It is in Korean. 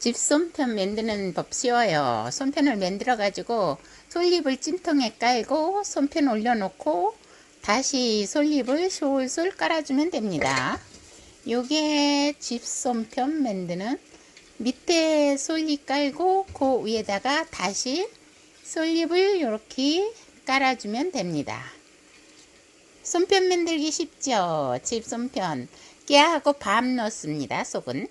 집 손편 만드는 법 쉬워요. 손편을 만들어 가지고 솔잎을 찜통에 깔고 손편 올려놓고 다시 솔잎을 솔솔 깔아주면 됩니다. 요게 집 손편 만드는 밑에 솔잎 깔고 그 위에다가 다시 솔잎을 이렇게 깔아주면 됩니다. 손편 만들기 쉽죠? 집 손편 깨하고 밤 넣습니다. 속은